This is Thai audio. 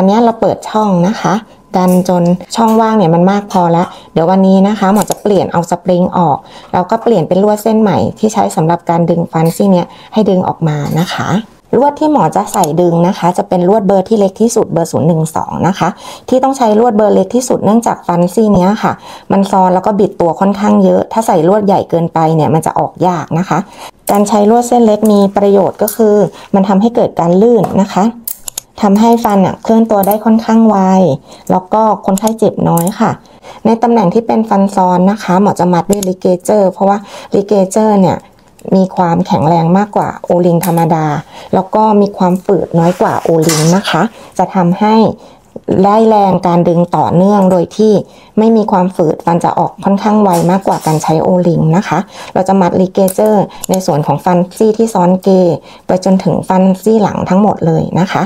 ตอนนี้เราเปิดช่องนะคะ ดันจนช่องว่างเนี่ยมันมากพอแล้ว เดี๋ยววันนี้นะคะหมอจะเปลี่ยนเอาสปริงออกแล้วก็เปลี่ยนเป็นลวดเส้นใหม่ที่ใช้สำหรับการดึงฟันซี่เนี่ยให้ดึงออกมานะคะลวดที่หมอจะใส่ดึงนะคะ จะเป็นลวดเบอร์ที่เล็กที่สุดเบอร์012 นะคะ ที่ต้องใช้ลวดเบอร์เล็กที่สุดเนื่องจากฟันซี่เนี้ยค่ะ มันซ้อนแล้วก็บิดตัวค่อนข้างเยอะ ถ้าใส่ลวดใหญ่เกินไปเนี่ยมันจะออกยากนะคะ การใช้ลวดเส้นเล็กมีประโยชน์ก็คือ มันทำให้เกิดการลื่นนะคะ ทำให้ฟันเคลื่อนตัวได้ค่อนข้างไว แล้วก็คนไข้เจ็บน้อยค่ะ ในตำแหน่งที่เป็นฟันซ้อนนะคะ หมอจะมัดด้วย ligature เพราะว่า ligature เนี่ยมีความแข็งแรงมากกว่า O-ring ธรรมดา แล้วก็มีความฝืดน้อยกว่า O-ring นะคะ จะทำให้ได้แรงการดึงต่อเนื่องโดยที่ไม่มีความฝืดฟันจะออกค่อนข้างไวมากกว่าการใช้ O-ring นะคะ เราจะมัดลิเกเจอร์ ในส่วนของฟันซี่ที่ซ้อนเก ไปจนถึงฟันซี่หลังทั้งหมดเลยนะคะ